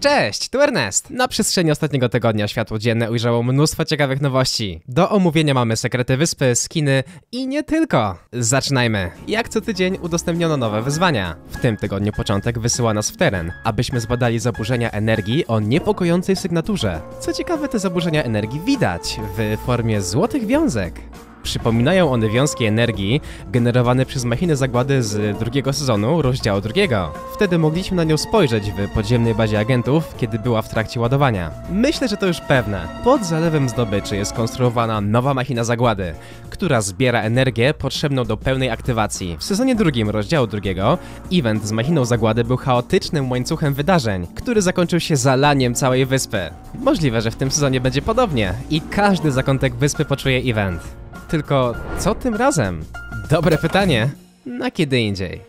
Cześć, tu Ernest! Na przestrzeni ostatniego tygodnia światło dzienne ujrzało mnóstwo ciekawych nowości. Do omówienia mamy sekrety wyspy, skiny i nie tylko. Zaczynajmy. Jak co tydzień udostępniono nowe wyzwania. W tym tygodniu początek wysyła nas w teren, abyśmy zbadali zaburzenia energii o niepokojącej sygnaturze. Co ciekawe, te zaburzenia energii widać w formie złotych wiązek. Przypominają one wiązki energii generowane przez machiny zagłady z drugiego sezonu rozdziału drugiego. Wtedy mogliśmy na nią spojrzeć w podziemnej bazie agentów, kiedy była w trakcie ładowania. Myślę, że to już pewne. Pod zalewem zdobyczy jest konstruowana nowa machina zagłady, która zbiera energię potrzebną do pełnej aktywacji. W sezonie drugim rozdziału drugiego event z machiną zagłady był chaotycznym łańcuchem wydarzeń, który zakończył się zalaniem całej wyspy. Możliwe, że w tym sezonie będzie podobnie i każdy zakątek wyspy poczuje event. Tylko co tym razem? Dobre pytanie. Na kiedy indziej.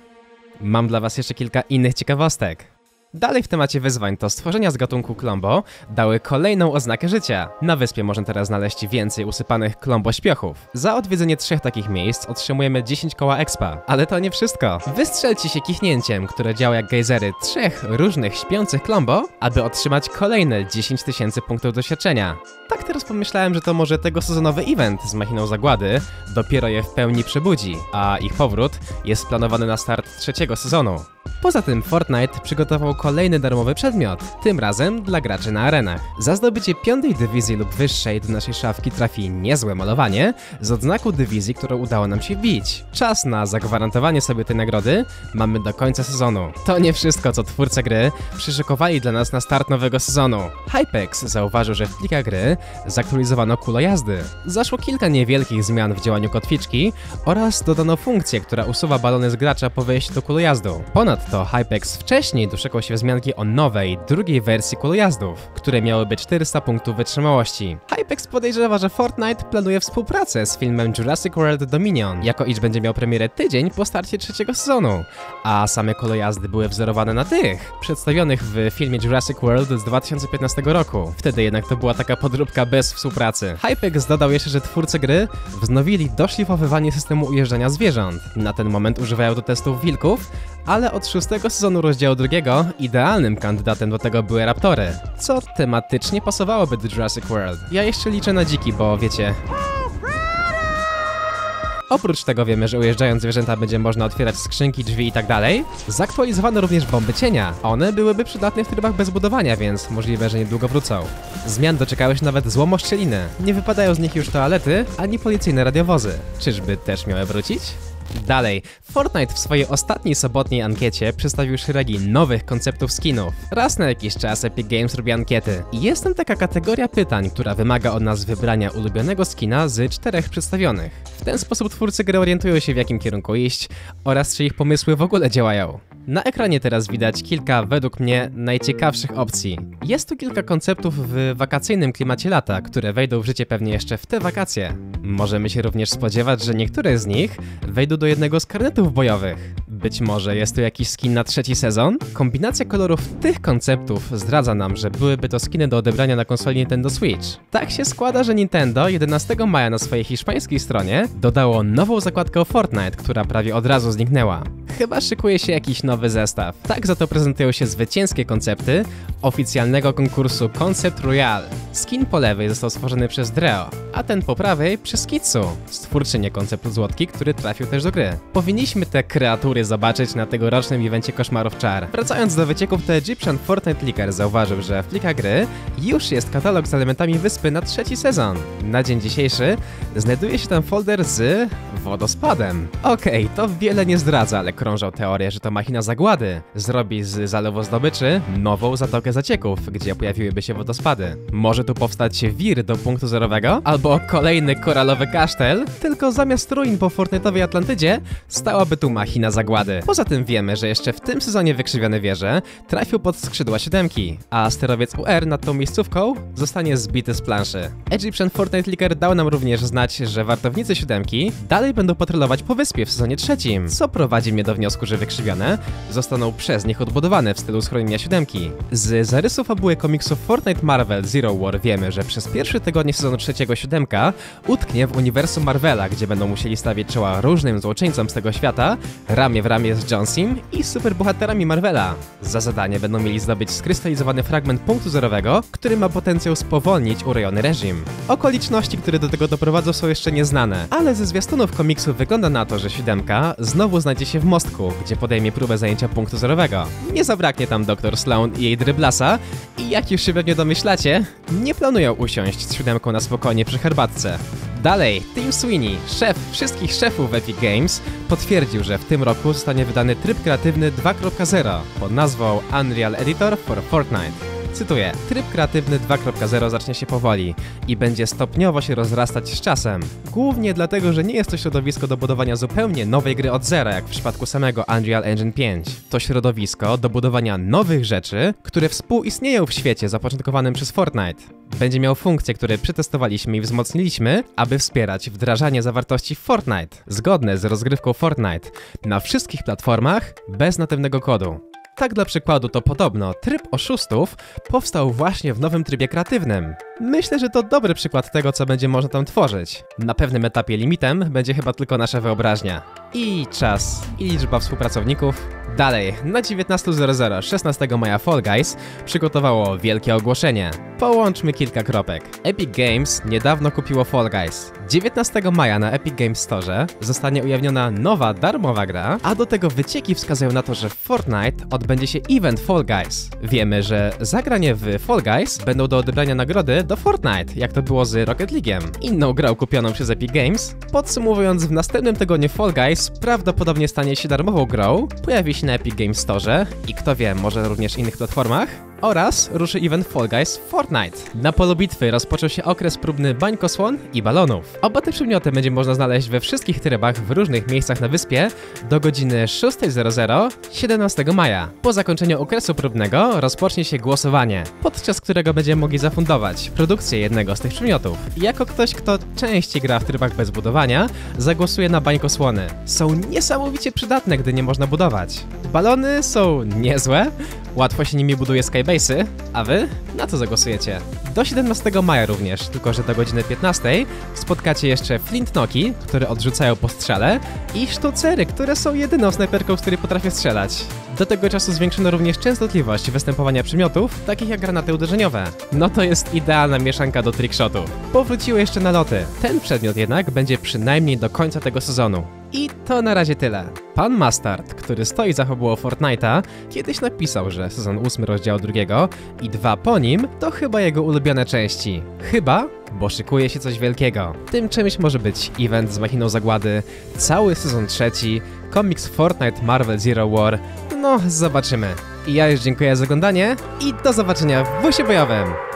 Mam dla Was jeszcze kilka innych ciekawostek. Dalej w temacie wyzwań to stworzenia z gatunku klombo dały kolejną oznakę życia. Na wyspie można teraz znaleźć więcej usypanych klombo śpiochów. Za odwiedzenie trzech takich miejsc otrzymujemy 10 koła expa. Ale to nie wszystko. Wystrzelcie się kichnięciem, które działa jak gejzery trzech różnych śpiących klombo, aby otrzymać kolejne 10 tysięcy punktów doświadczenia. Tak teraz pomyślałem, że to może tego sezonowy event z machiną zagłady dopiero je w pełni przebudzi, a ich powrót jest planowany na start trzeciego sezonu. Poza tym Fortnite przygotował kolejny darmowy przedmiot, tym razem dla graczy na arenach. Za zdobycie piątej dywizji lub wyższej do naszej szafki trafi niezłe malowanie z odznaku dywizji, którą udało nam się wbić. Czas na zagwarantowanie sobie tej nagrody mamy do końca sezonu. To nie wszystko, co twórcy gry przyszykowali dla nas na start nowego sezonu. Hypex zauważył, że w plikach gry zaktualizowano kulę jazdy. Zaszło kilka niewielkich zmian w działaniu kotwiczki oraz dodano funkcję, która usuwa balony z gracza po wejściu do kulojazdu. Ponadto Hypex wcześniej doszukał się wzmianki o nowej, drugiej wersji kulojazdów, które miałyby 400 punktów wytrzymałości. Hypex podejrzewa, że Fortnite planuje współpracę z filmem Jurassic World Dominion, jako iż będzie miał premierę tydzień po starcie trzeciego sezonu, a same kolojazdy były wzorowane na tych, przedstawionych w filmie Jurassic World z 2015 roku. Wtedy jednak to była taka podróbka bez współpracy. Hypex dodał jeszcze, że twórcy gry wznowili doszlifowywanie systemu ujeżdżania zwierząt. Na ten moment używają do testów wilków, ale od szóstego sezonu rozdziału drugiego idealnym kandydatem do tego były raptory, co tematycznie pasowałoby do Jurassic World. Ja jeszcze liczę na dziki, bo wiecie... Oprócz tego wiemy, że ujeżdżając zwierzęta będzie można otwierać skrzynki, drzwi i tak dalej. Zaktualizowano również bomby cienia. One byłyby przydatne w trybach bez budowania, więc możliwe, że niedługo wrócą. Zmian doczekały się nawet złomoszczeliny. Nie wypadają z nich już toalety, ani policyjne radiowozy. Czyżby też miały wrócić? Dalej, Fortnite w swojej ostatniej sobotniej ankiecie przedstawił szeregi nowych konceptów skinów. Raz na jakiś czas Epic Games robi ankiety. Jest tam taka kategoria pytań, która wymaga od nas wybrania ulubionego skina z czterech przedstawionych. W ten sposób twórcy gry orientują się w jakim kierunku iść oraz czy ich pomysły w ogóle działają. Na ekranie teraz widać kilka, według mnie, najciekawszych opcji. Jest tu kilka konceptów w wakacyjnym klimacie lata, które wejdą w życie pewnie jeszcze w te wakacje. Możemy się również spodziewać, że niektóre z nich wejdą do jednego z karnetów bojowych. Być może jest tu jakiś skin na trzeci sezon? Kombinacja kolorów tych konceptów zdradza nam, że byłyby to skiny do odebrania na konsoli Nintendo Switch. Tak się składa, że Nintendo 11 maja na swojej hiszpańskiej stronie dodało nową zakładkę o Fortnite, która prawie od razu zniknęła. Chyba szykuje się jakiś nowy zestaw. Tak za to prezentują się zwycięskie koncepty oficjalnego konkursu Concept Royale. Skin po lewej został stworzony przez Dreo, a ten po prawej przez Kitsu, stwórczynię konceptu złotki, który trafił też do gry. Powinniśmy te kreatury zobaczyć na tegorocznym evencie Koszmarów Czar. Wracając do wycieków, to Egyptian Fortnite Leaker zauważył, że w plikach gry już jest katalog z elementami wyspy na trzeci sezon. Na dzień dzisiejszy znajduje się tam folder z wodospadem. Okej, okay, to wiele nie zdradza, ale krążą teorie, że to machina zagłady zrobi z zalewu zdobyczy nową zatokę zacieków, gdzie pojawiłyby się wodospady. Może tu powstać wir do punktu zerowego? Albo kolejny koralowy kasztel, tylko zamiast ruin po Fortnite'owej Atlantydzie stałaby tu machina zagłady. Poza tym wiemy, że jeszcze w tym sezonie wykrzywione wieże trafił pod skrzydła siódemki, a sterowiec UR nad tą miejscówką zostanie zbity z planszy. Egyptian Fortnite Leaker dał nam również znać, że wartownicy siódemki dalej będą patrolować po wyspie w sezonie trzecim, co prowadzi mnie do wniosku, że wykrzywione zostaną przez nich odbudowane w stylu schronienia siódemki. Z zarysu fabuły komiksów Fortnite Marvel Zero War wiemy, że przez pierwszy tygodnie sezonu trzeciego siódemka utknie w uniwersum Marvela, gdzie będą musieli stawić czoła różnym złoczyńcom z tego świata, ramię w ramię z Johnsim i superbohaterami Marvela. Za zadanie będą mieli zdobyć skrystalizowany fragment punktu zerowego, który ma potencjał spowolnić urojony reżim. Okoliczności, które do tego doprowadzą są jeszcze nieznane, ale ze zwiastunów komiksu wygląda na to, że siódemka znowu znajdzie się w mostku, gdzie podejmie próbę zajęcia punktu zerowego. Nie zabraknie tam dr Sloan i jej dryblasa i jak już się pewnie domyślacie, nie planują usiąść z siódemką na spokojnie przy herbatce. Dalej, Tim Sweeney, szef wszystkich szefów Epic Games, potwierdził, że w tym roku zostanie wydany tryb kreatywny 2.0 pod nazwą Unreal Editor for Fortnite. Cytuję: Tryb kreatywny 2.0 zacznie się powoli i będzie stopniowo się rozrastać z czasem. Głównie dlatego, że nie jest to środowisko do budowania zupełnie nowej gry od zera, jak w przypadku samego Unreal Engine 5. To środowisko do budowania nowych rzeczy, które współistnieją w świecie zapoczątkowanym przez Fortnite. Będzie miał funkcje, które przetestowaliśmy i wzmocniliśmy, aby wspierać wdrażanie zawartości w Fortnite, zgodne z rozgrywką Fortnite, na wszystkich platformach bez natywnego kodu. Tak dla przykładu to podobno tryb oszustów powstał właśnie w nowym trybie kreatywnym. Myślę, że to dobry przykład tego, co będzie można tam tworzyć. Na pewnym etapie limitem będzie chyba tylko nasza wyobraźnia. I czas, i liczba współpracowników. Dalej, na 19.00 16 maja Fall Guys przygotowało wielkie ogłoszenie. Połączmy kilka kropek. Epic Games niedawno kupiło Fall Guys. 19 maja na Epic Games Store zostanie ujawniona nowa darmowa gra, a do tego wycieki wskazują na to, że w Fortnite odbędzie się event Fall Guys. Wiemy, że zagranie w Fall Guys będą do odebrania nagrody do Fortnite, jak to było z Rocket League'em, inną grą kupioną przez Epic Games. Podsumowując, w następnym tygodniu Fall Guys prawdopodobnie stanie się darmową grą, pojawi się na Epic Games Store. I kto wie, może również innych platformach, oraz ruszy event Fall Guys Fortnite. Na polu bitwy rozpoczął się okres próbny bańkosłon i balonów. Oba te przedmioty będzie można znaleźć we wszystkich trybach w różnych miejscach na wyspie do godziny 6.00 17 maja. Po zakończeniu okresu próbnego rozpocznie się głosowanie, podczas którego będziemy mogli zafundować produkcję jednego z tych przedmiotów. Jako ktoś, kto częściej gra w trybach bez budowania, zagłosuje na bańkosłony. Są niesamowicie przydatne, gdy nie można budować. Balony są niezłe, łatwo się nimi buduje skybase'y, a wy na co zagłosujecie? Do 17 maja również, tylko że do godziny 15 spotkacie jeszcze flintnoki, które odrzucają postrzale i sztucery, które są jedyną snajperką, z której potrafię strzelać. Do tego czasu zwiększono również częstotliwość występowania przedmiotów, takich jak granaty uderzeniowe. No to jest idealna mieszanka do trickshotu. Powróciły jeszcze naloty. Ten przedmiot jednak będzie przynajmniej do końca tego sezonu. I to na razie tyle. Pan Mustard, który stoi za fabułą Fortnite'a, kiedyś napisał, że sezon 8 rozdziału drugiego i dwa po nim to chyba jego ulubione części. Chyba, bo szykuje się coś wielkiego. Tym czymś może być event z machiną zagłady, cały sezon trzeci, komiks Fortnite Marvel Zero War. No, zobaczymy. I ja już dziękuję za oglądanie i do zobaczenia w busie bojowym!